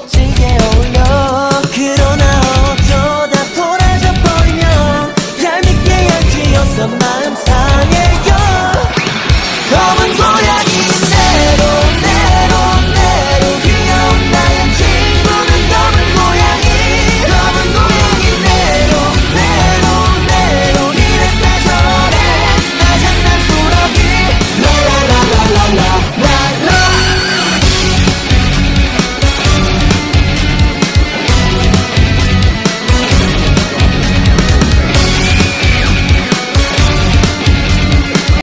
今天。